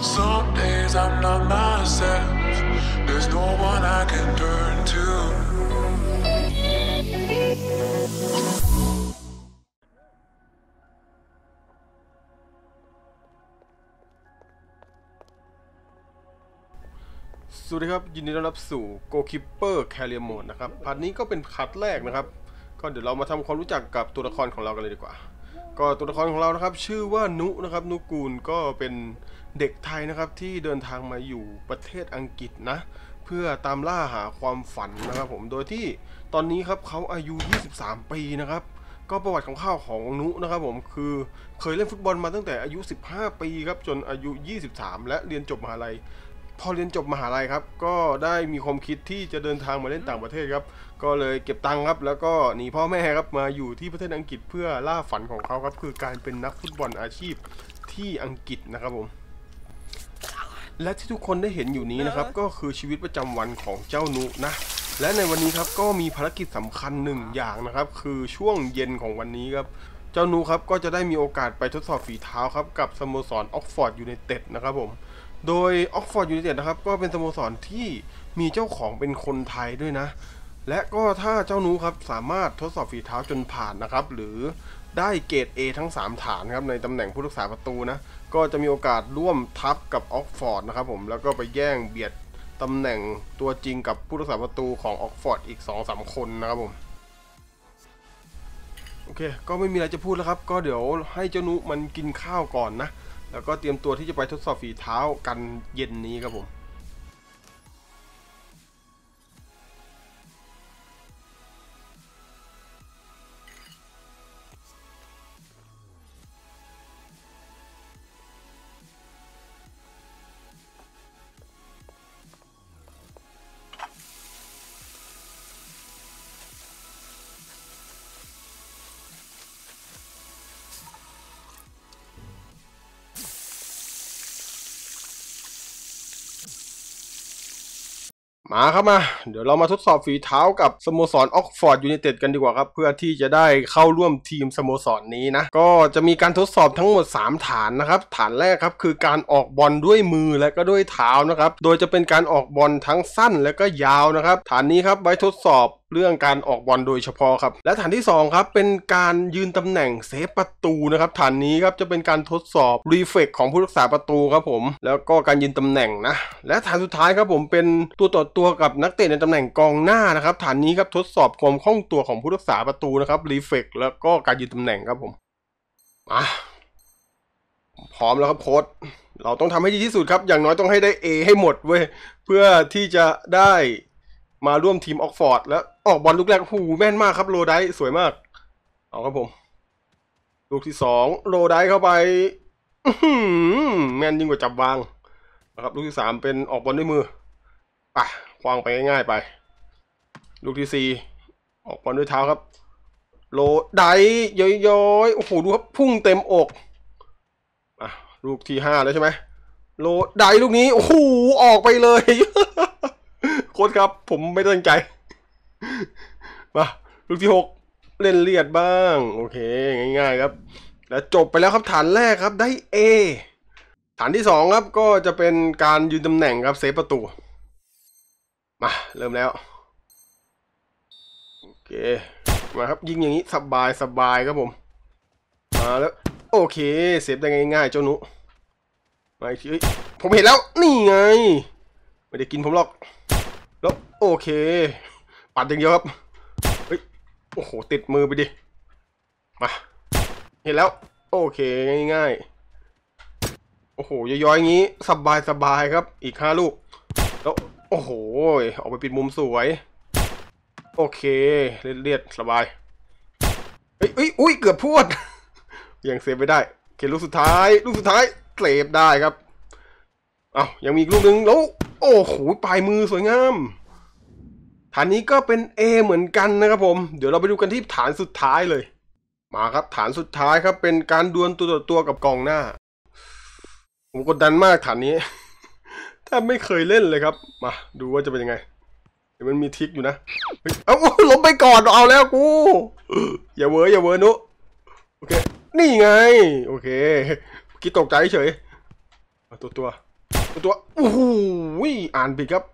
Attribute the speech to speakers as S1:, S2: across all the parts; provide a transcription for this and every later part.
S1: Some days I'm not myself. There's no one I can turn to.
S2: สวัสดีครับ ยินดีต้อนรับสู่ Goalkeeper Career Mode นะครับ part นี้ก็เป็น part แรกนะครับ ก็เดี๋ยวเรามาทำความรู้จักกับตัวละครของเรากันเลยดีกว่า ก็ตัวละครของเรานะครับ ชื่อว่านุนะครับ นุกูลก็เป็น เด็กไทยนะครับที่เดินทางมาอยู่ประเทศอังกฤษนะ เพื่อตามล่าหาความฝันนะครับผมโดยที่ตอนนี้ครับเขาอายุ 23 ปีนะครับ ก็ประวัติของข้าวของนุนะครับผมคือเคยเล่นฟุตบอลมาตั้งแต่อายุ 15 ปีครับจนอายุ 23 และเรียนจบมหาลัยพอเรียนจบมหาลัยครับ ก็ได้มีความคิดที่จะเดินทางมาเล่นต่างประเทศครับ ก็เลยเก็บตังค์ครับ แล้วก็หนีพ่อแม่ครับมาอยู่ที่ประเทศอังกฤษเพื่อล่าฝันของเขาครับ คือการเป็นนักฟุตบอลอาชีพที่อังกฤษนะครับผม และที่ทุกคนได้เห็นอยู่นี้นะครับก็คือชีวิตประจำวันของเจ้านูนะ และในวันนี้ครับก็มีภารกิจสำคัญหนึ่งอย่างนะครับ คือช่วงเย็นของวันนี้ครับเจ้านูครับก็จะได้มีโอกาสไปทดสอบฝีเท้าครับกับสโมสรออกซ์ฟอร์ดยูไนเต็ดนะครับผมโดยออกซ์ฟอร์ดยูไนเต็ดนะครับก็เป็นสโมสรที่มีเจ้าของเป็นคนไทยด้วยนะ และก็ถ้าเจ้านูครับสามารถทดสอบฝีเท้าจนผ่านนะครับ หรือได้เกรด A ทั้ง 3 ฐานครับในตำแหน่งผู้รักษาประตูนะ ก็จะมีโอกาสร่วมทัพกับออกฟอร์ดนะครับผมแล้วก็ไปแย่งเบียดตำแหน่งตัวจริงกับผู้รักษาประตูของออกฟอร์ดอีก 2-3 คนนะครับผมโอเค ก็ไม่มีอะไรจะพูดแล้วครับ ก็เดี๋ยวให้เจ้านุมันกินข้าวก่อนนะ แล้วก็เตรียมตัวที่จะไปทดสอบฝีเท้ากันเย็นนี้ครับผม มาครับมา เดี๋ยวเรามาทดสอบฝีเท้ากับสโมสรออกซ์ฟอร์ดยูไนเต็ดกันดีกว่าครับ เพื่อที่จะได้เข้าร่วมทีมสโมสรนี้นะ ก็จะมีการทดสอบทั้งหมด 3 ฐานนะครับ ฐานแรกครับคือการออกบอลด้วยมือและก็ด้วยเท้านะครับ โดยจะเป็นการออกบอลทั้งสั้นและก็ยาวนะครับ ฐานนี้ครับไว้ทดสอบเรื่องการออกบอลโดยเฉพาะครับ และฐานที่2ครับเป็นการยืนตำแหน่งเซฟประตูนะครับฐานนี้ครับจะเป็นการทดสอบ reflex ของผู้รักษาประตูครับผม แล้วก็การยืนตำแหน่งนะ และฐานสุดท้ายครับผมเป็นตัวต่อตัวกับนักเตะในตำแหน่งกองหน้านะครับฐานนี้ครับทดสอบความคล่องตัวของผู้รักษาประตูนะครับ reflex แล้วก็การยืนตำแหน่งครับผมมาพร้อมแล้วครับโค้ชเราต้องทำให้ดีที่สุดครับ อย่างน้อยต้องให้ได้ A ให้หมดเว้ย เพื่อที่จะได้ มาร่วมทีมออกซ์ฟอร์ดแล้วออกบอลลูกแรกหูยแม่นมากครับโยนได้สวยมาก เอาครับผม ลูกที่สองโรไดเข้าไปอแม่นยิ่งกว่าจับวางนะครับ ลูกที่สามเป็นออกบอลด้วยมือไปควางไปง่ายๆไป ลูกที่สี่ออกบอลด้วยเท้าครับ โลไดย้อยๆโอ้โหดูครับพุ่งเต็มอกอะลูกที่ห้าแล้วใช่ไหมโลไดลูกนี้โอ้โหออกไปเลย โค้ชครับ ผมไม่ตั้งใจ มาลูกที่หกเล่นเลียดบ้าง โอเค ง่าย ๆ ครับ แล้วจบไปแล้วครับฐานแรกครับได้ A ฐานที่สองครับก็จะเป็นการยืนตำแหน่งครับเซฟประตู มา เริ่มแล้ว โอเค มาครับ ยิงอย่างนี้สบายสบายครับผม มาแล้ว โอเคเซฟได้ง่ายๆ เจ้านุมาอีกทีผมเห็นแล้ว นี่ไง ไม่ได้กินผมหรอก โอเค ปัดอย่างเดียวครับ เฮ้ย โอ้โห ติดมือไปดิ มา เห็นแล้ว โอเค ง่ายๆ โอ้โห ย้อยๆอย่างนี้ สบายสบายครับ อีกห้าลูก แล้ว โอ้โห ออกไปปิดมุมสวย โอเคเลียดๆสบาย เฮ้ยเฮ้ยอุ้ย เกือบพวดยังเซฟไม่ได้เคลูกสุดท้าย ลูกสุดท้ายเซฟได้ครับ เอายังมีอีกลูกหนึ่งแล้ว โอ้โห ปลายมือสวยงาม ฐานนี้ก็เป็น A เหมือนกันนะครับผม เดี๋ยวเราไปดูกันที่ฐานสุดท้ายเลย มาครับฐานสุดท้ายครับ เป็นการดวลตัวต่อตัวกับกองหน้า ผมกดดันมากฐานนี้ ถ้าไม่เคยเล่นเลยครับ มาดูว่าจะเป็นยังไงเดี๋ยวมันมีทิกอยู่นะ เอ้าล้มไปก่อนเอาแล้วกูอย่าเวออย่าเวอนุโอเค นี่ไง โอเคคิดตกใจเฉยตัวตัวตัวตัวโอ้โหอ่านผิดครับ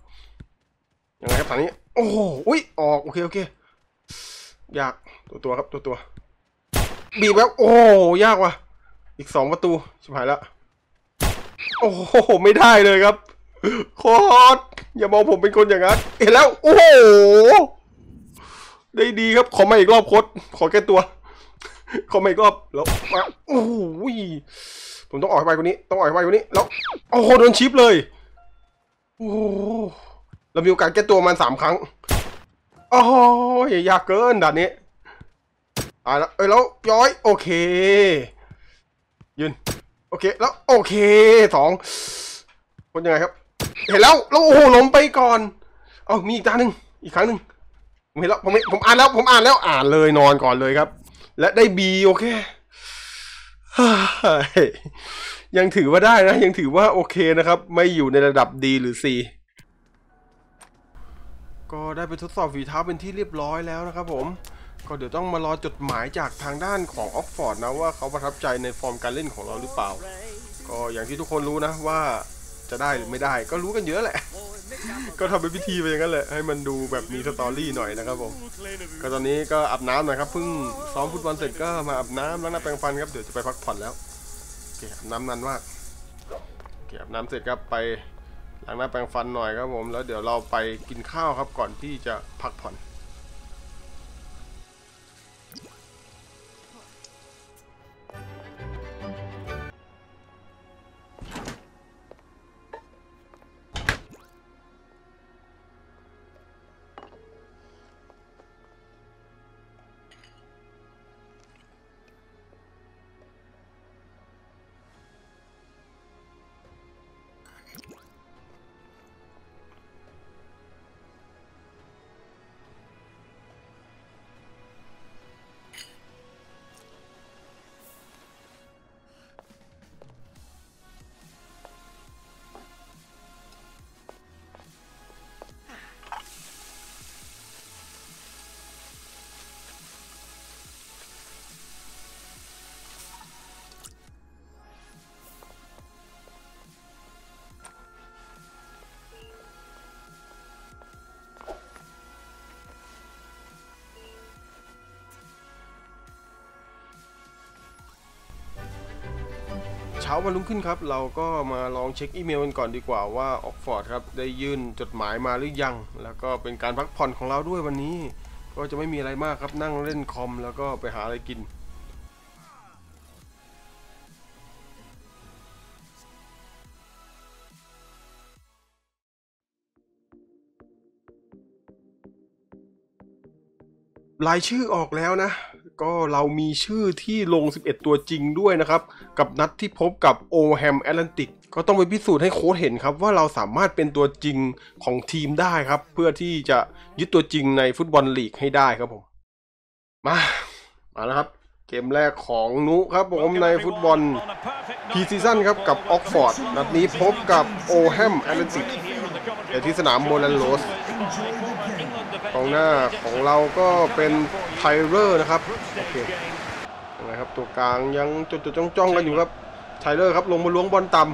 S2: ยังไงครับตอนนี้ โอ้โหอุ้ยออกโอเคโอเคยากตัวตัวครับตัวตัวบีบแล้วโอ้โหยากว่ะ อีกสองประตูชิบหายแล้วโอ้โหไม่ได้เลยครับโคตรอย่ามองผมเป็นคนอย่างนั้นเห็นแล้ว โอ้โหได้ดีครับ ขอมาอีกรอบโคตรขอแก้ตัว ขอมาอีกรอบแล้วมาโอ้โหผมต้องออกไปกว่านี้ ต้องออกไปกว่านี้ แล้วโอ้โหโดนชิปเลย โอ้ เรามีโอกาสแก้ตัวมาสามครั้งโอ้ยยากเกินด่านนี้อ่าแล้วเอ้ยแล้วย้อยโอเค ยืน โอเคแล้วโอเคสองคนยังไงครับ เห็นแล้วแล้วโอ้โหล้มไปก่อนเอามีอีกตาหนึ่งอีกครั้งหนึ่งผมเห็นแล้วผมผมอ่านแล้ว ผมอ่านแล้วอ่านเลยนอนก่อนเลยครับ และได้บีโอเคยยังถือว่าได้นะ ยังถือว่าโอเคนะครับ ไม่อยู่ในระดับดีหรือ C ก็ได้ไปทดสอบฝีเท้าเป็นที่เรียบร้อยแล้วนะครับผม ก็เดี๋ยวต้องมารอจดหมายจากทางด้านของออกฟอร์ดนะว่าเขาประทับใจในฟอร์มการเล่นของเราหรือเปล่า ก็อย่างที่ทุกคนรู้นะว่าจะได้หรือไม่ได้ก็รู้กันเยอะแหละ ก็ทำเป็นพิธีไปอย่างนั้นแหละให้มันดูแบบมีสตอรี่หน่อยนะครับผม ก็ตอนนี้ก็อาบน้ำหนะครับเพิ่งซ้อมฟุตบอลเสร็จก็มาอาบน้ำล้างหน้าแปรงฟันครับเดี๋ยวจะไปพักผ่อนแล้วโอเคอาบน้ำนานมากโอเคอาบน้ำเสร็จครับไป ล้างหน้าแปรงฟันหน่อยครับผม แล้วเดี๋ยวเราไปกินข้าวครับก่อนที่จะพักผ่อนาวันรุ่งขึ้นครับ เราก็มาลองเช็คอีเมลกันก่อนดีกว่าว่าออกฟอร์ดครับได้ยื่นจดหมายมาหรือยัง แล้วก็เป็นการพักผ่อนของเราด้วยวันนี้ ก็จะไม่มีอะไรมากครับนั่งเล่นคอมแล้วก็ไปหาอะไรกินรายชื่อออกแล้วนะ ก็เรามีชื่อที่ลง 11 ตัวจริงด้วยนะครับ กับนัดที่พบกับโอแฮมแอตแลนติกก็ต้องไปพิสูจน์ให้โค้ชเห็นครับ ว่าเราสามารถเป็นตัวจริงของทีมได้ครับ เพื่อที่จะยึดตัวจริงในฟุตบอลลีกให้ได้ครับผม มามาแล้วครับ เกมแรกของนุครับผมในฟุตบอล pre-season ครับกับออกฟอร์ดนัดนี้พบกับโอแฮมแอตแลนติกที่สนามโมลันโรส กองหน้าของเราก็เป็นไทเลอร์นะครับโอเคยังไงครับตัวกลางยังจุดๆจ้องๆกันอยู่ครับไทเลอร์ครับลงมาล้วงบอลต่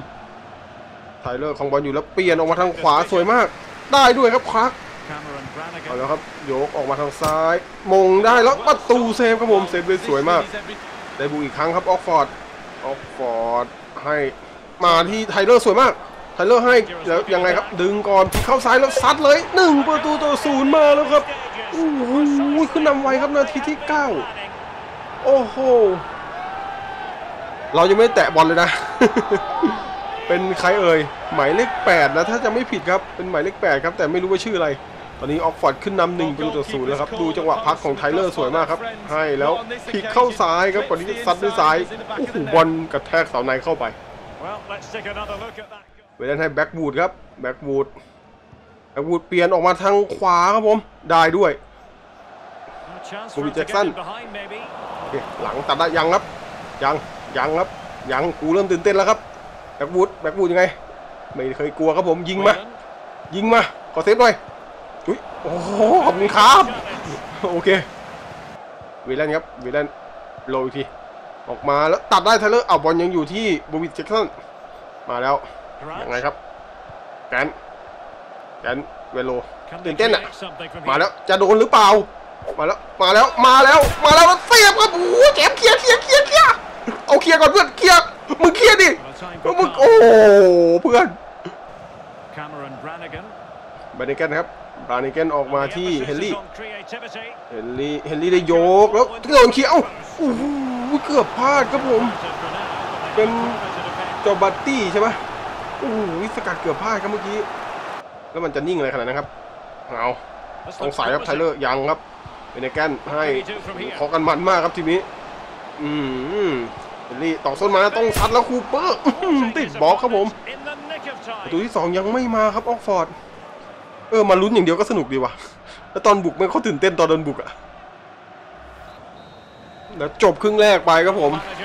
S2: ำไทเลอร์ของบอลอยู่แล้วเปลี่ยนออกมาทางขวาสวยมาก ได้ด้วยครับครักเอาแล้วครับโยกออกมาทางซ้าย มงได้แล้วประตูเซฟครับผมเซฟได้สวยมากได้บุกอีกครั้งครับออกฟอร์ดออกฟอร์ดให้มาที่ไทเลอร์สวยมาก ไทเลอร์ให้แล้วยังไงครับ ดึงก่อนพลิกเข้าซ้ายแล้วซัดเลยหนึ่งประตูต่อศูนย์มาแล้วครับโอ้โหขึ้นนำไวครับนาทีที่เก้าโอ้โห เรายังไม่แตะบอลเลยนะ เป็นใครเอ่ย หมายเลขแปดนะถ้าจะไม่ผิดครับ เป็นหมายเลขแปดครับแต่ไม่รู้ว่าชื่ออะไร ตอนนี้ออกฟอร์ดขึ้นนำหนึ่งประตูต่อศูนย์แล้วครับ ดูจังหวะพักของไทเลอร์สวยมากครับ ให้แล้วพลิกเข้าซ้ายครับก่อนที่จะซัดด้วยซ้าย โอ้โหบอลกระแทกเสาในเข้าไป
S3: Well, let's take another look at that.
S2: เวลาให้แบ็กวูดครับแบ็กวูดแบ็กวูดเปลี่ยนออกมาทางขวาครับผมได้ด้วย
S3: A chance
S2: Bobby
S3: for him to get
S2: Jackson.
S3: in behind, maybe.
S2: โอเคหลังตัดได้ยังครับยังยังครับยังกูเริ่มตื่นเต้นแล้วครับแบ็กวูดแบ็กวูดยังไง ไม่เคยกลัวครับผมยิงมา
S3: Whelan.
S2: ยิงมาขอเซฟหน่อยอุ้ยโอ้โหขอบคุณครับโอเควีแลนครับวีแลนโรยอีกทีออกมาแล้วตัดได้ไทเลอร์เอาบอลยังอยู่ที่บูบิเจ็กสันมาแล้ว
S3: Grant.
S2: ยังไงครับแกนแกนเวโล
S3: Can
S2: ตื่
S3: they
S2: นเต้นอะ
S3: create something from
S2: มา
S3: here?
S2: แล้วจะโดนหรือเปล่า มาแล้วมาแล้วมาแล้วมาแล้วแล้วเสียบครับโอ้โหเจ็บเคลียร์เคลียร์เคลียร์เคลียร์เอาเคลียร์ก่อนเพื่อนเคลียร์มึงเคลียร์ดิ
S3: Well, a time
S2: แล้ว
S3: for
S2: มึง
S3: calm.
S2: โอ้โหเพื่อน
S3: Cameron Brannigan.
S2: บานิเกนครับบานิเกนออกมา
S3: The
S2: ที่
S3: emphasis
S2: เฮนรี่
S3: is on creativity.
S2: เฮนรี่เฮนรี่ได้โยกแล้วโดนเคลียร์เอ้าโอ้โหเกือบพลาดครับผม
S3: Chances for now, but they
S2: Bên-
S3: can't cover to defend.
S2: จอบัตตี้ใช่ไหม โอ้โหสกัดเกือบพลาดครับเมื่อกี้ แล้วมันจะนิ่งอะไรขนาดนั้นครับ เอา
S3: This
S2: สง
S3: looks
S2: สัยครับไท
S3: promising.
S2: เลอร์ยังครับเบเนแกนให้ขอกันมันมากครับทีนี้ อืมเฮนรี่ต่อส้นมาต้องซัดแล้วคูเปอร์อื้อหือติดบล็อกครับผม
S3: In the nick of
S2: ประ
S3: time.
S2: ตูที่สองยังไม่มาครับออกฟอร์ด เออมาลุ้นอย่างเดียวก็สนุกดีว่ะ แล้วตอนบุกไม่เขาตื่นเต้นตอนโดนบุกอะแล้วจบครึ่งแรกไปครับผม
S3: Managers will now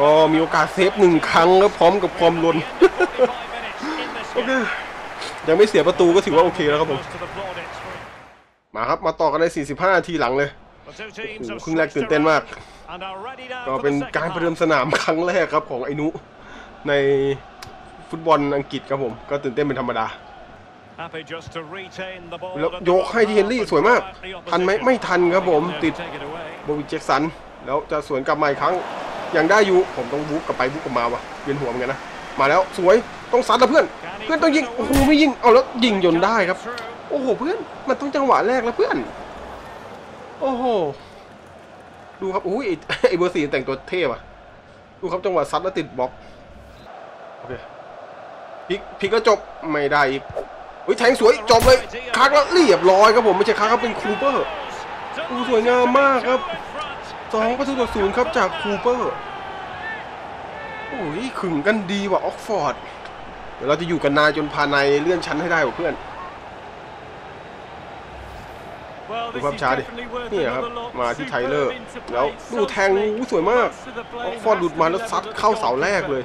S2: ก็มีโอกาสเซฟหนึ่งครั้งครับพร้อมกับความลนโอเคยังไม่เสียประตูก็ถือว่าโอเคแล้วครับผม มาครับมาต่อกันใน 45 นาทีหลังเลยครึ่งแรกตื่นเต้นมาก ก็เป็นการประเดิมสนามครั้งแรกครับของไอ้นุ ในฟุตบอลอังกฤษครับผม ก็ตื่นเต้นเป็นธรรมดา แล้วยกให้ที่เฮนรี่สวยมาก ทันไหมไม่ทันครับผมติดโบวิเจคสัน แล้วจะสวนกลับมาอีกครั้ง ยังได้อยู่ผมต้องบุกกลับไปบุกกลับมาว่ะเวียนหัวเหมือนกันนะมาแล้วสวยต้องซัดแล้วเพื่อน เพื่อนต้องยิงโอ้โหไม่ยิงเอาแล้วยิงจนได้ครับ โอ้โหเพื่อนมันต้องจังหวะแรกแล้วเพื่อน โอ้โหดูครับอุ้ยไอ้ไอ้เบอร์สี่แต่งตัวเท่อะดูครับจังหวะซัดแล้วติดบล็อกโอเคพลิกพลิกแล้วจบไม่ได้อีกอุ้ยแทงสวยจบเลยคักแล้วเรียบร้อยครับผมไม่ใช่คักครับเป็นคูเปอร์โอ้สวยงามมากครับ สองประตูต่อศูนย์ครับจากคูเปอร์โอ้ยขึงกันดีว่ะออกฟอร์ด เดี๋ยวเราจะอยู่กันนานจนพาไปเลื่อนชั้นให้ได้ว่ะเพื่อนดูภาพช้าดิ นี่ครับ มาที่ไทเลอร์ แล้วดูแทงอู้สวยมาก ออกฟอร์ดหลุดมาแล้วซัดเข้าเสาแรกเลย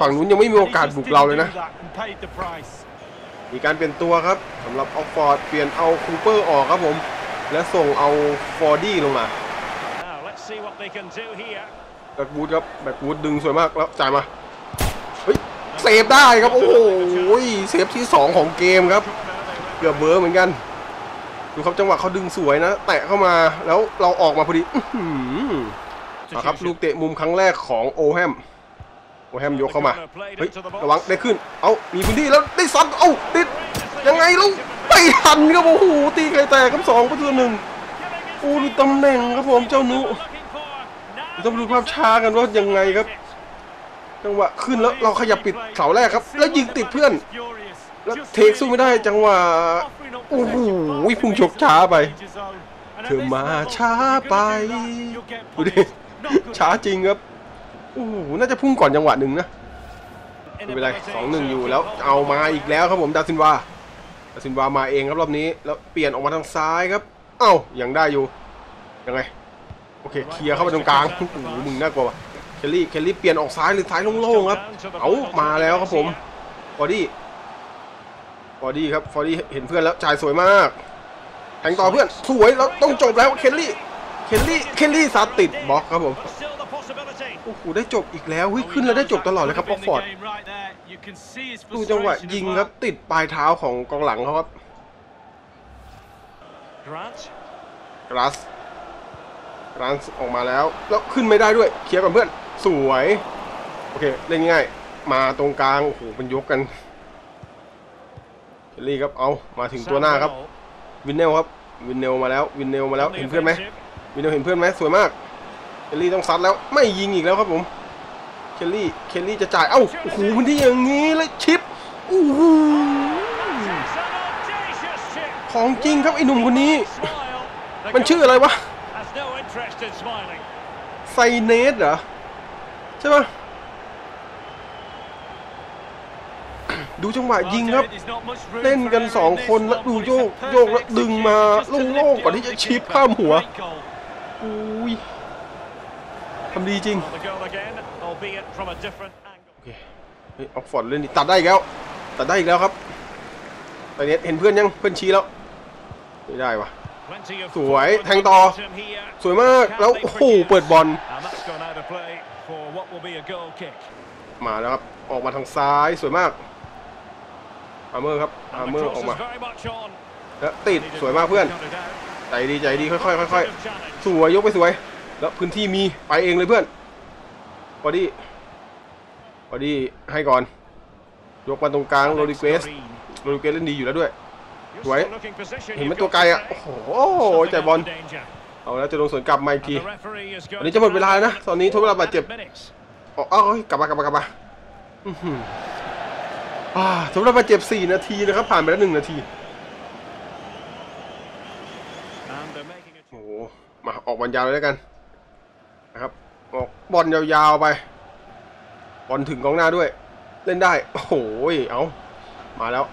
S2: ฝั่งนู้นยังไม่มีโอกาสบุกเราเลยนะ มีการเปลี่ยนตัวครับสำหรับออกฟอร์ดเปลี่ยนเอาคูเปอร์ออกครับผม และส่งเอาฟอร์ดี้ลงมา
S3: Now let's see what they can do here.
S2: แบ็กวูดครับแบ็กวูดดึงสวยมากแล้วจ่ายมาเฮ้ยเซฟได้ครับโอ้โหเซฟที่ 2 ของเกมครับเกือบเบอร์เหมือนกันดูครับจังหวะเขาดึงสวยนะ แตะเข้ามาแล้วเราออกมาพอดีอื้อหือเอาครับลูกเตะมุมครั้งแรกของโอแฮมโอแฮมยกเข้ามาเฮ้ยระวังได้ขึ้น เอามีพื้นที่แล้วได้ซัดเอ้าติดยังไงลูก ไม่ทันครับโอ้โหตีไข่แตกครับสองประตูหนึ่งโอ้ดูตำแหน่งครับผมเจ้านุต้องดูภาพช้ากันว่ายังไงครับจังหวะขึ้นแล้วเราขยับปิดเสาแรกครับ แล้วยิงติดเพื่อน แล้วเทคสู้ไม่ได้จังหวะโอ้โหพุ่งชกช้าไป เธอมาช้าไปดูดิช้าจริงครับโอ้โหน่าจะพุ่งก่อนจังหวะหนึ่งนะไม่เป็นไรสองหนึ่งอยู่แล้วเอามาอีกแล้วครับผมดาซินวา ดาซินวามาเองครับรอบนี้แล้วเปลี่ยนออกมาทางซ้ายครับ เอ้ายังได้อยู่ยังไงโอเคเคลียร์เข้าไปตรงกลางโอ้โหมึงน่ากลัวว่ะเคลลี่เคลลี่เปลี่ยนออกซ้ายหรือซ้ายโล่งๆครับ เอามาแล้วครับผมบอดี้บอดี้ครับบอดี้เห็นเพื่อนแล้วจ่ายสวยมากแทงต่อเพื่อนสวยแล้วต้องจบแล้วเคลลี่เคลลี่เคลลี่ซัดติดบล็อกครับผมโอ้โหได้จบอีกแล้วเฮ้ยขึ้นแล้วได้จบตลอดเลยครับออกฟอร์ด ดูจังหวะยิงครับติดปลายเท้าของกองหลังเขาครับ
S3: Grant.
S2: กราสกราสออกมาแล้ว แล้วขึ้นไม่ได้ด้วยเคลียร์ก่อนเพื่อน สวย โอเค เล่นง่ายๆมาตรงกลาง โอ้โหเป็นยกกันเคลลี่ครับ เอามาถึงตัวหน้าครับ วินเนลครับ วินเนลมาแล้ว วินเนลมาแล้ว เห็นเพื่อนไหมวินเนลเห็นเพื่อนไหมสวยมากเคลลี่ต้องซัดแล้ว ไม่ยิงอีกแล้วครับผมเค ลลี่ เคลลี่จะจ่าย เอ้า โอ้โหมันที่อย่างนี้เลยชิปโอ้โหของจริงครับไอ้หนุ่มคนนี้ มันชื่ออะไรวะ ไซเนสเหรอ ใช่ปะดูจังหวะยิงครับ เล่นกันสองคนแล้วดูโยก โยกแล้วดึงมาโล่งๆก่อนที่จะชิปข้ามหัวอุ้ย ทำดีจริง
S3: Well, the goal again, albeit from a different angle.
S2: โอเคเฮ้ยออกฟอร์ดเล่นดิตัดได้อีกแล้ว ตัดได้อีกแล้วครับตอนนี้เห็นเพื่อนยัง เพื่อนชี้แล้ว ไม่ได้วะ
S3: Plenty of
S2: สวย
S3: forward
S2: แทงต่อ
S3: momentum here.
S2: สวยมาก แล้ว โอ้โห เปิดบอล
S3: And that's gone out of play for what will be a goal kick.
S2: มาแล้วครับ ออกมาทางซ้าย สวยมาก อาร์เมอร์ครับ อา
S3: And
S2: ร์
S3: the
S2: เมอร์อ
S3: cross
S2: อก
S3: is
S2: มา
S3: very much on.
S2: แล้วติด สวยมากเพื่อน
S3: Cut it out.
S2: ใจดีใจดี ค่อยๆค่อย
S3: Bit of challenge.
S2: ๆสวย ยกไปสวย แล้วพื้นที่มีไปเองเลยเพื่อนบอดี้บอดี้ให้ก่อน ยกมาตรงกลางโรดิเกส
S3: Green.
S2: โรดิเกสเล่นดีอยู่แล้วด้วย
S3: You're
S2: Right.
S3: still looking position.
S2: เห็นไหม
S3: You've
S2: ตัว
S3: got
S2: ไกล
S3: to
S2: อะ
S3: say.
S2: โอ้โห
S3: Something
S2: ใจบอล
S3: out of danger.
S2: เอาแล้วจะลงสวนกลับมาอีก
S3: And
S2: ที
S3: the referee is
S2: อั
S3: going
S2: นนี้จะหมดเวลาแล้วนะ
S3: to
S2: ตอนนี้ทดเวลาบาดเจ็บ
S3: add minutes.
S2: อ๋อเอ้ยกลับมากลับมากลับมาอื้อหืออ่าทดเวลาบาดเจ็บ 4 นาทีนะครับ ผ่านไปแล้ว 1 นาที
S3: And they're making a
S2: โอ้โห มาออกบอลยาวเลยแล้วกัน นะครับออกบอลยาวๆไป บอลถึงกองหน้าด้วย เล่นได้ โอ้โหเอามาแล้ว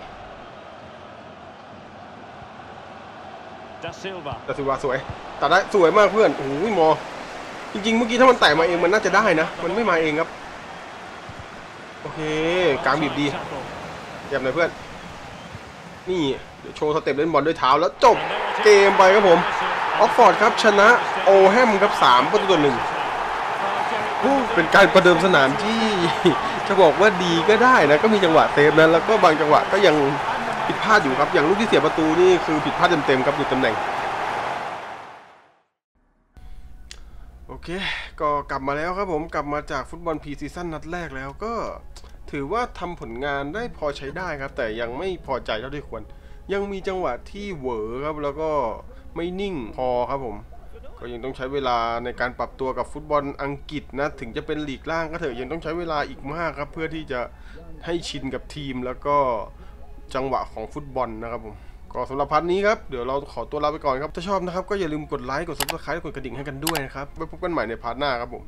S3: Da Silva.
S2: แต่ถือว่าสวยตัดได้สวยมากเพื่อนโอ้โหมอ จริงๆ เมื่อกี้ถ้ามันแตะมาเองมันน่าจะได้นะ มันไม่มาเองครับ โอเคกลางบีบดี
S3: Tackle.
S2: เยี่ยมเลยเพื่อน นี่ เดี๋ยวโชว์สเต็ปเล่นบอลด้วยเท้าแล้วจบเกมไปครับผม ออกซ์ฟอร์ดครับชนะโอแฮมครับ3ประตูต่อหนึ่งเป็นการประเดิมสนามที่จะบอกว่าดีก็ได้นะก็มีจังหวะเซฟนะแล้วก็บางจังหวะก็ยังผิดพลาดอยู่ครับ อย่างลูกที่เสียประตูนี่คือผิดพลาดเต็มๆครับหลุดตำแหน่งโอเค ก็กลับมาแล้วครับผมกลับมาจากฟุตบอล pre-season นัดแรกแล้วก็ถือว่าทำผลงานได้พอใช้ได้ครับ แต่ยังไม่พอใจเท่าที่ควร ยังมีจังหวะที่เหวอครับแล้วก็ไม่นิ่งพอครับผมก็ยังต้องใช้เวลาในการปรับตัวกับฟุตบอลอังกฤษนะ ถึงจะเป็นลีกล่างก็เถอะยังต้องใช้เวลาอีกมากครับ เพื่อที่จะให้ชินกับทีมแล้วก็จังหวะของฟุตบอลนะครับผมก็สำหรับ part นี้ครับ เดี๋ยวเราขอตัวลาไปก่อนครับ ถ้าชอบนะครับ ก็อย่าลืมกดไลค์กด subscribe กดกระดิ่งให้กันด้วยนะครับไว้พบกันใหม่ใน part หน้าครับผม